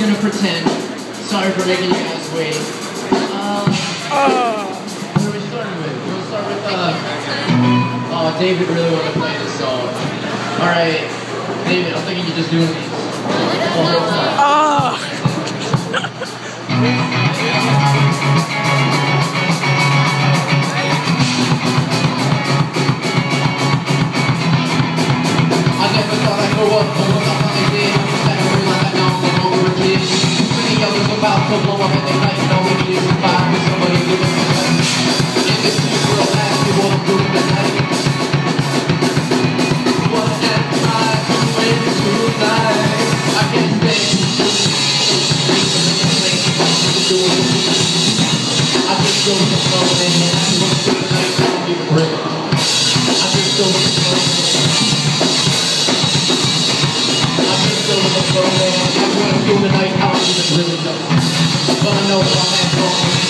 gonna pretend. Sorry for making you guys wait. Uh, what are we starting with? We'll start with, uh, oh, David really wanted to play this song. Alright, David, I'm thinking you're just doing these the whole time. I never thought I'd go up, but what the fuck I did. Me what I'm I doing tonight? I can't stay. I just I I don't. I I just go with the flow, man. I wanna the night, I don't even really know. But I know if I'm at home,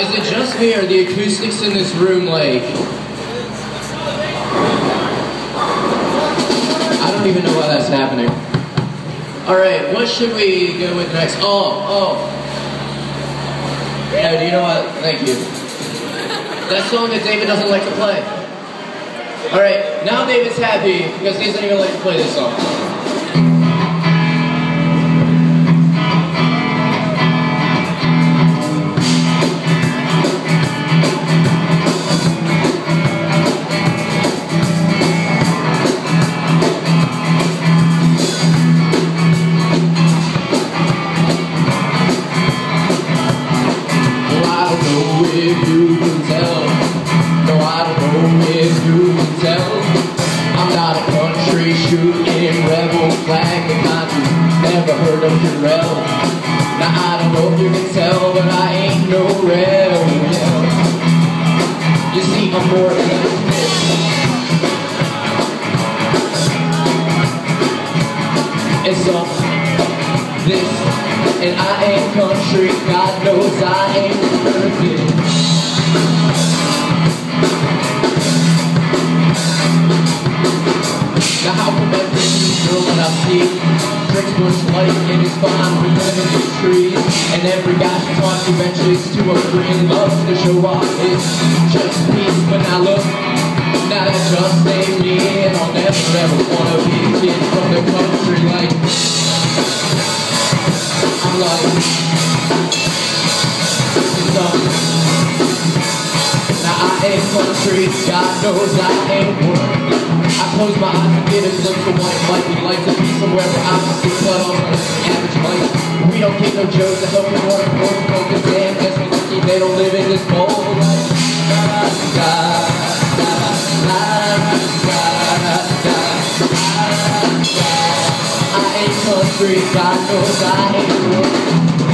Is it just me or the acoustics in this room like... I don't even know why that's happening. Alright, what should we go with next? Oh, oh. Yeah, do you know what? Thank you. That song that David doesn't like to play. Alright, now David's happy because he doesn't even like to play this song. Now I don't know if you can tell, but I ain't no rebel. You see, I'm more than this. It's all this, and I ain't country. God knows I ain't perfect. How come every new girl that I see drinks Busch Light and is fine with in trees? And every guy she talks to ventures to a green love to show off his just peace. When I look, now that just ain't me, and I'll never ever wanna be a kid from the country like. I'm like, headed for the streets God knows I ain't one. I close my eyes and get a glimpse of what it might be like To be somewhere where I can see cut off from average life We don't get no jokes, I hope you're more important Focus and guess we're lucky they don't live in this bowl I ain't country, God knows I ain't one.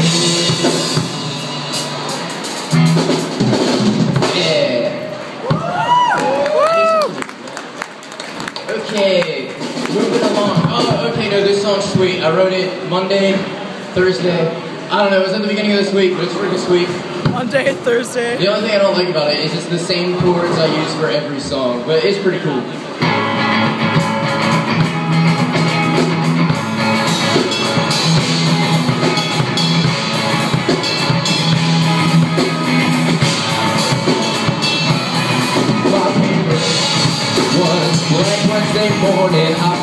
This song's sweet. I wrote it Monday, Thursday. I don't know, it was at the beginning of this week, but it's pretty sweet. Monday and Thursday. The only thing I don't like about it is it's the same chords I use for every song, but it's pretty cool. My favorite was Wednesday morning I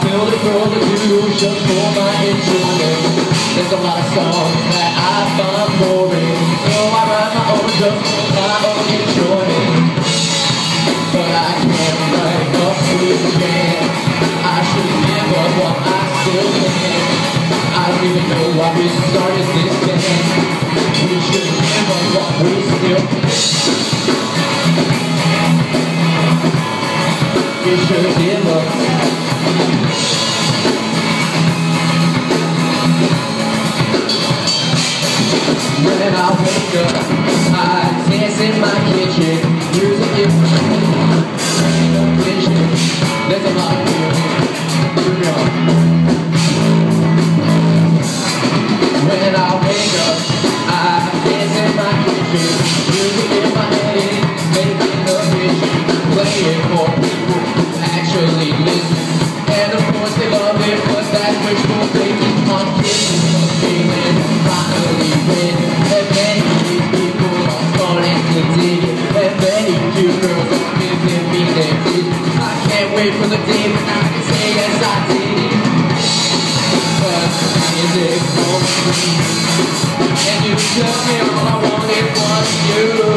just for my enjoyment There's a lot of songs that I find boring So I write my own just for my own enjoyment But I can't write a sweet again. I should give up what I still can. I don't even know why we started I wake dance in my kitchen, music in my vision. There's a lot fear. When I wake up, I dance in my kitchen, music in my head, making vision, for people actually. Giving me their kids. I can't wait for the day when I can say yes I did it. But music for me. And you tell me all I wanted was you.